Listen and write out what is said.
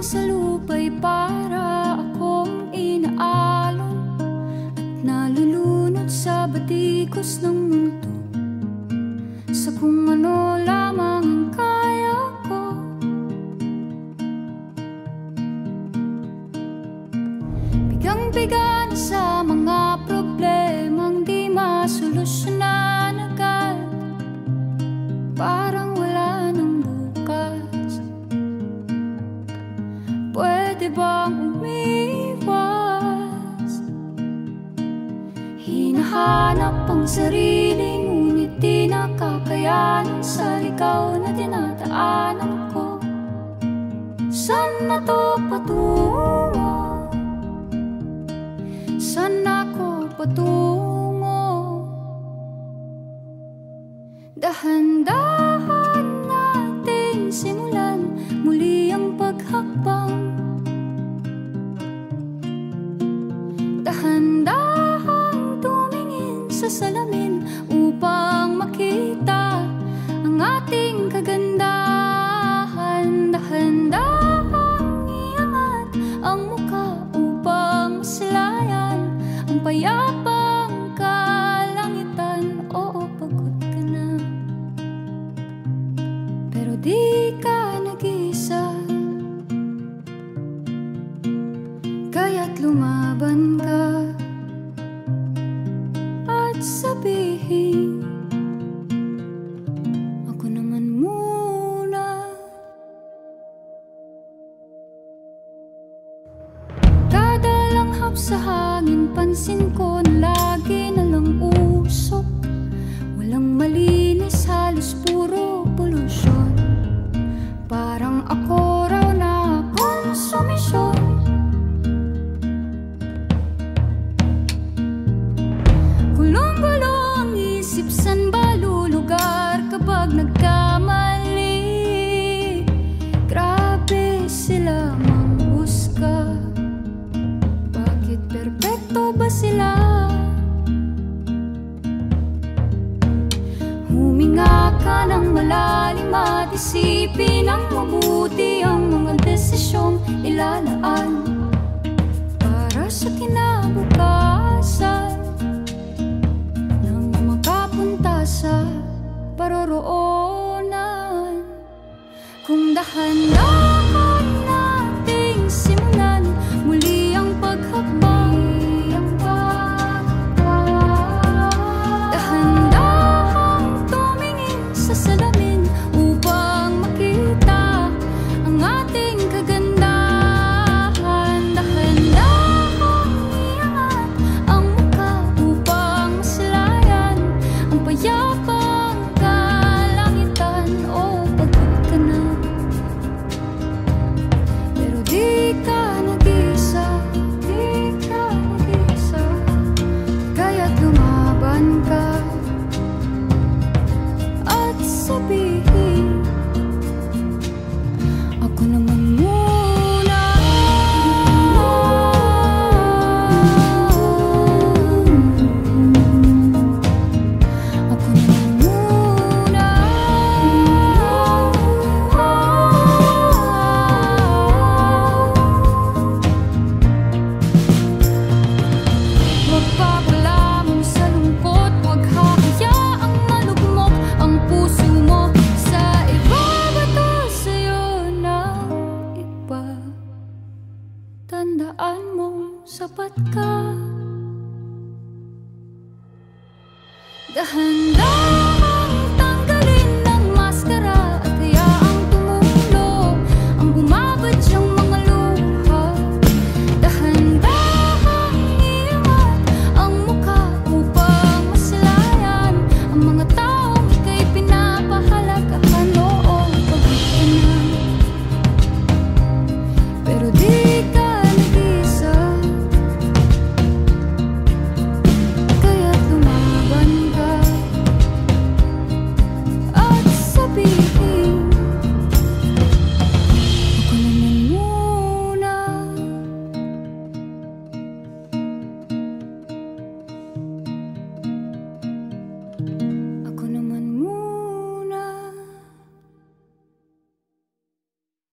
lang sa lupa'y para akong inaalon At nalulunod sa batikos ng mundo. Sa kung ano pwede bang umiwas? Hinahanap ang sarili Ngunit di nakakayanan Sa ligaw na dinadaanan ko Saan na to patungo? Saan ako patungo? Dahan-dahan natin simulan Muli ang paghakot 半仙哥 sila. Huminga ka ng malalim at isipin ang mabuti ang mga desisyong ilalaan Para sa kinabukasan Nang makapunta sa paroroonan. Kung dahan pagtandaan mong sapat ka? Dahan-dahan